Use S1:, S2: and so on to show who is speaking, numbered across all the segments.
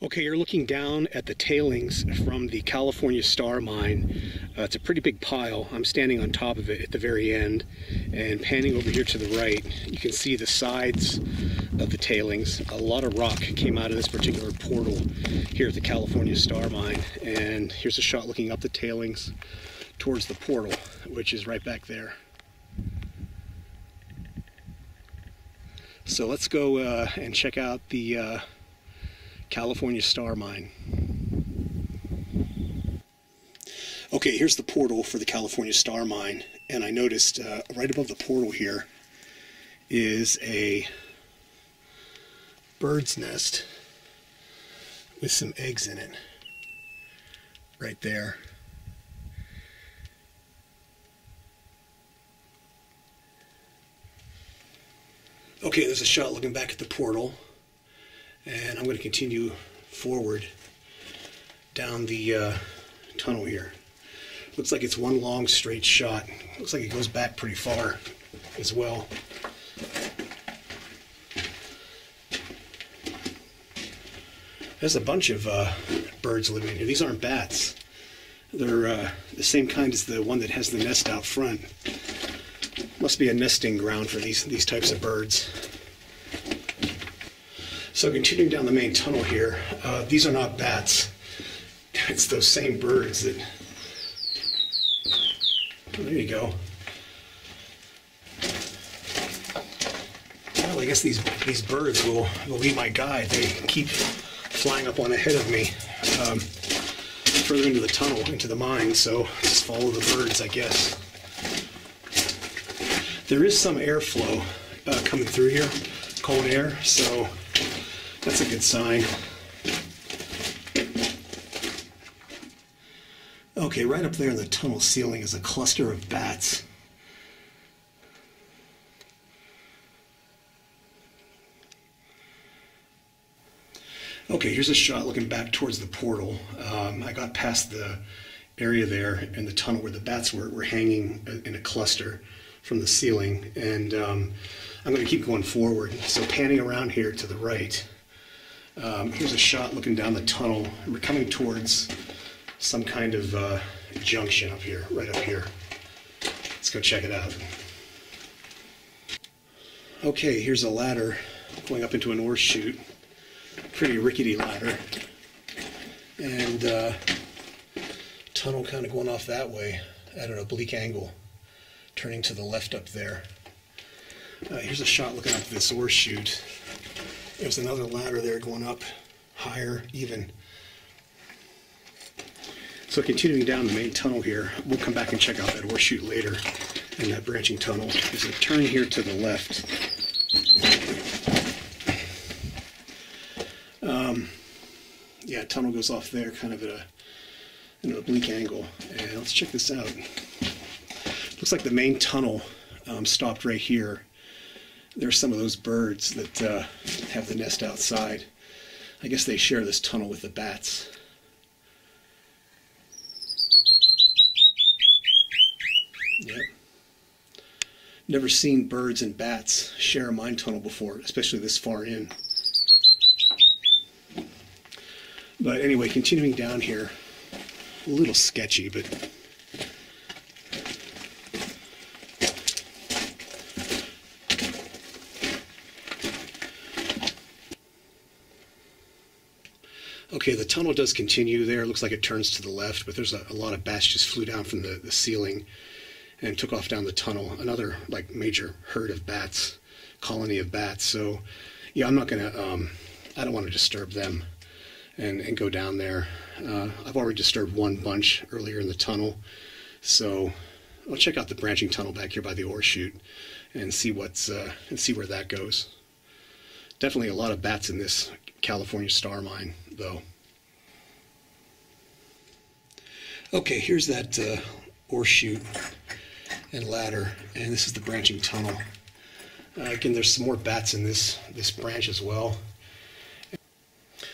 S1: Okay, you're looking down at the tailings from the California Star Mine. Uh, it's a pretty big pile. I'm standing on top of it at the very end and panning over here to the right. You can see the sides of the tailings. A lot of rock came out of this particular portal here at the California Star Mine. And here's a shot looking up the tailings towards the portal, which is right back there. So let's go uh, and check out the uh, California Star Mine. Okay, here's the portal for the California Star Mine, and I noticed uh, right above the portal here is a bird's nest with some eggs in it. Right there. Okay, there's a shot looking back at the portal and I'm going to continue forward down the uh, tunnel here. Looks like it's one long straight shot. Looks like it goes back pretty far as well. There's a bunch of uh, birds living in here. These aren't bats. They're uh, the same kind as the one that has the nest out front. Must be a nesting ground for these, these types of birds. So continuing down the main tunnel here, uh, these are not bats. It's those same birds that, there you go. Well, I guess these, these birds will, will be my guide. They keep flying up on ahead of me um, further into the tunnel, into the mine, so just follow the birds, I guess. There is some airflow uh, coming through here, cold air, so that's a good sign. Okay, right up there in the tunnel ceiling is a cluster of bats. Okay, here's a shot looking back towards the portal. Um, I got past the area there in the tunnel where the bats were, were hanging in a cluster from the ceiling, and um, I'm going to keep going forward. So panning around here to the right, um, here's a shot looking down the tunnel. We're coming towards some kind of uh, junction up here, right up here. Let's go check it out. Okay, here's a ladder going up into an ore chute. Pretty rickety ladder. And uh, tunnel kind of going off that way at an oblique angle, turning to the left up there. Uh, here's a shot looking up this ore chute. There's another ladder there going up higher even. So continuing down the main tunnel here, we'll come back and check out that ore chute later in that branching tunnel. There's a turn here to the left. Um, yeah, tunnel goes off there kind of at a, an oblique angle. And let's check this out. Looks like the main tunnel um, stopped right here there's some of those birds that uh, have the nest outside. I guess they share this tunnel with the bats. Yep. Never seen birds and bats share a mine tunnel before, especially this far in. But anyway, continuing down here, a little sketchy, but Okay, the tunnel does continue there. It looks like it turns to the left, but there's a, a lot of bats just flew down from the, the ceiling and took off down the tunnel. Another like major herd of bats, colony of bats. So, yeah, I'm not gonna. Um, I don't want to disturb them and and go down there. Uh, I've already disturbed one bunch earlier in the tunnel, so I'll check out the branching tunnel back here by the ore chute and see what's uh, and see where that goes. Definitely a lot of bats in this California star mine, though. Okay, here's that uh, ore chute and ladder, and this is the branching tunnel. Uh, again, there's some more bats in this this branch as well.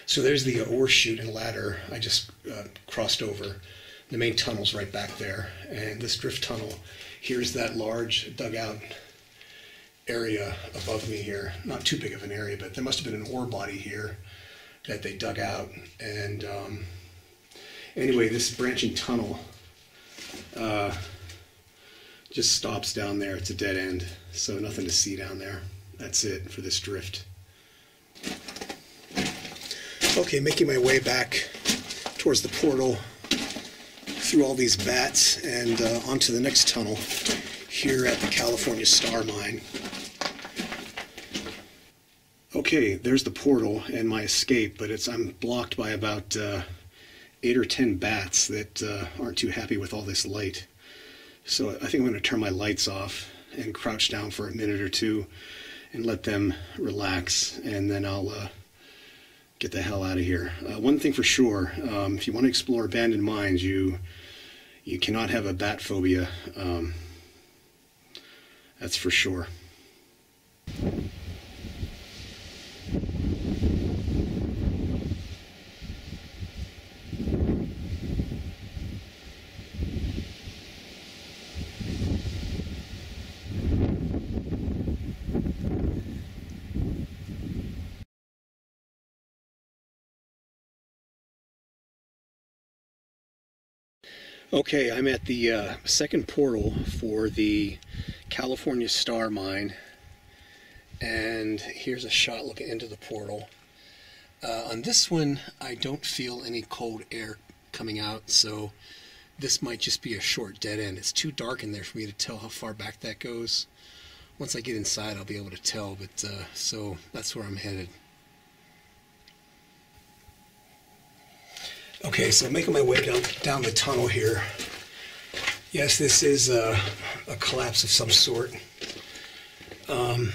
S1: So there's the ore chute and ladder I just uh, crossed over. The main tunnel's right back there, and this drift tunnel, here's that large dugout area above me here. Not too big of an area, but there must have been an ore body here that they dug out. And um, anyway, this branching tunnel uh, just stops down there. It's a dead end, so nothing to see down there. That's it for this drift. Okay, making my way back towards the portal through all these bats and uh, onto the next tunnel here at the California Star Mine. Okay, there's the portal and my escape, but it's I'm blocked by about uh, eight or ten bats that uh, aren't too happy with all this light. So I think I'm going to turn my lights off and crouch down for a minute or two and let them relax, and then I'll uh, get the hell out of here. Uh, one thing for sure, um, if you want to explore abandoned mines, you you cannot have a bat phobia. Um, that's for sure. Okay, I'm at the uh, second portal for the California Star Mine, and here's a shot looking into the portal. Uh, on this one, I don't feel any cold air coming out, so this might just be a short dead end. It's too dark in there for me to tell how far back that goes. Once I get inside, I'll be able to tell, but uh, so that's where I'm headed. Okay, so making my way down, down the tunnel here. Yes, this is a, a collapse of some sort. Um,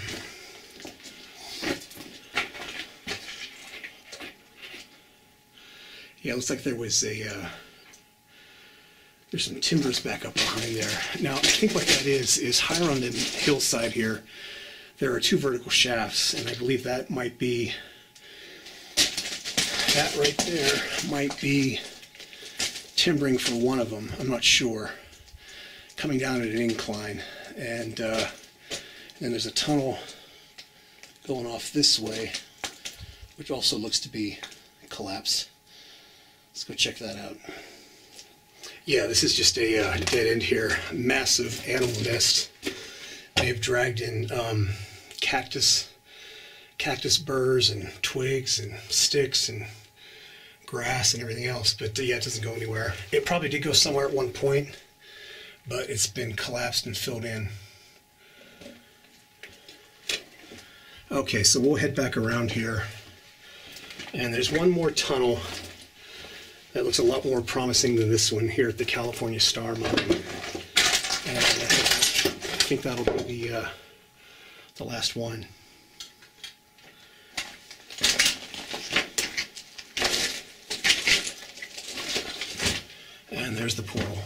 S1: yeah, it looks like there was a, uh, there's some timbers back up behind there. Now, I think what that is, is higher on the hillside here, there are two vertical shafts, and I believe that might be that right there might be timbering for one of them. I'm not sure. Coming down at an incline. And uh, then there's a tunnel going off this way, which also looks to be a collapse. Let's go check that out. Yeah, this is just a uh, dead end here. Massive animal nest. They've dragged in um, cactus, cactus burrs and twigs and sticks and grass and everything else, but uh, yeah, it doesn't go anywhere. It probably did go somewhere at one point, but it's been collapsed and filled in. Okay, so we'll head back around here. And there's one more tunnel that looks a lot more promising than this one here at the California Star Mine. And I think that'll be the, uh, the last one. And there's the portal.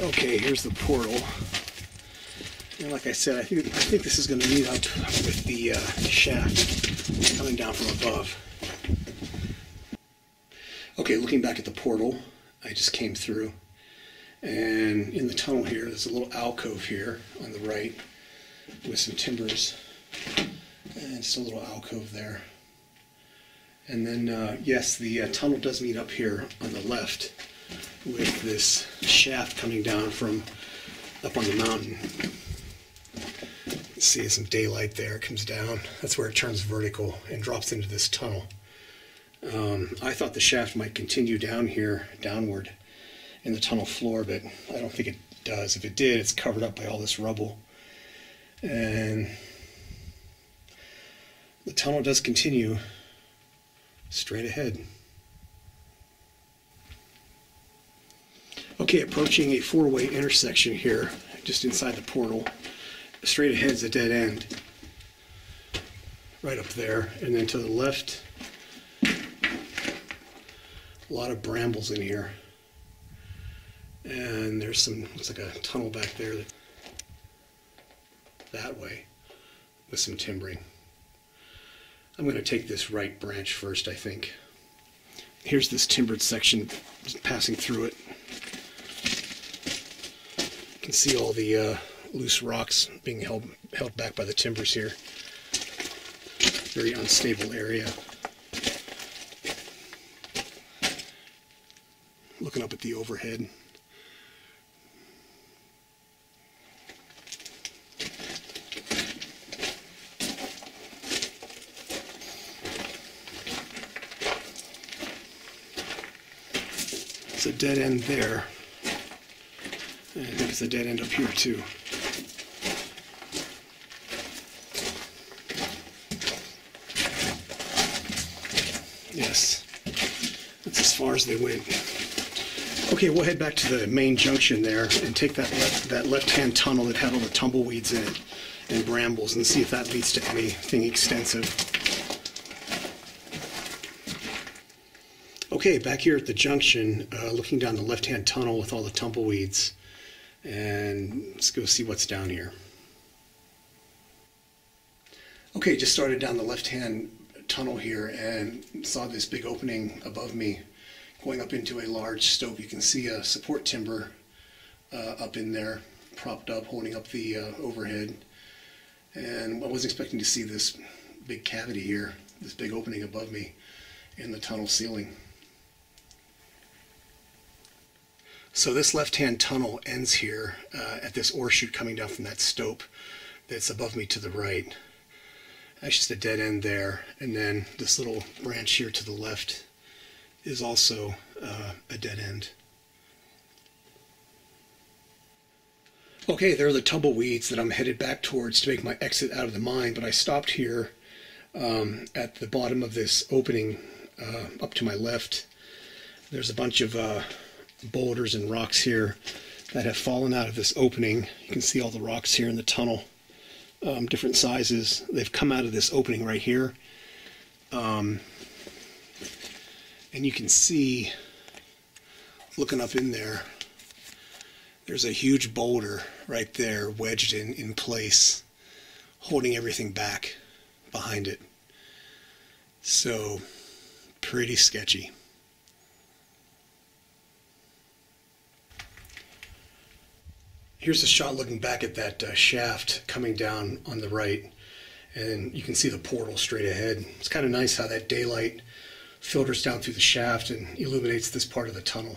S1: Okay, here's the portal. And like I said, I think I think this is going to meet up with the uh, shaft coming down from above. Okay, looking back at the portal, I just came through. And in the tunnel here, there's a little alcove here on the right with some timbers. And just a little alcove there. And then, uh, yes, the uh, tunnel does meet up here on the left with this shaft coming down from up on the mountain. see some daylight there, it comes down. That's where it turns vertical and drops into this tunnel. Um, I thought the shaft might continue down here, downward, in the tunnel floor, but I don't think it does. If it did, it's covered up by all this rubble. And the tunnel does continue straight ahead. Okay, approaching a four-way intersection here, just inside the portal. Straight ahead is a dead end. Right up there. And then to the left, a lot of brambles in here and there's some looks like a tunnel back there that, that way with some timbering. I'm going to take this right branch first, I think. here's this timbered section passing through it. You can see all the uh, loose rocks being held held back by the timbers here. Very unstable area. Looking up at the overhead. It's a dead end there. And I think it's a dead end up here too. Yes, that's as far as they went. Okay, we'll head back to the main junction there and take that left, that left-hand tunnel that had all the tumbleweeds in it and brambles and see if that leads to anything extensive. Okay, back here at the junction, uh, looking down the left-hand tunnel with all the tumbleweeds, and let's go see what's down here. Okay, just started down the left-hand tunnel here and saw this big opening above me going up into a large stope. You can see a support timber uh, up in there, propped up, holding up the uh, overhead. And I wasn't expecting to see this big cavity here, this big opening above me in the tunnel ceiling. So this left-hand tunnel ends here uh, at this ore chute coming down from that stope that's above me to the right. That's just a dead end there. And then this little branch here to the left is also uh, a dead end. Okay, there are the tumbleweeds that I'm headed back towards to make my exit out of the mine, but I stopped here um, at the bottom of this opening uh, up to my left. There's a bunch of uh, boulders and rocks here that have fallen out of this opening. You can see all the rocks here in the tunnel um, different sizes. They've come out of this opening right here. Um, and you can see, looking up in there, there's a huge boulder right there wedged in, in place, holding everything back behind it. So, pretty sketchy. Here's a shot looking back at that uh, shaft coming down on the right, and you can see the portal straight ahead. It's kind of nice how that daylight filters down through the shaft and illuminates this part of the tunnel.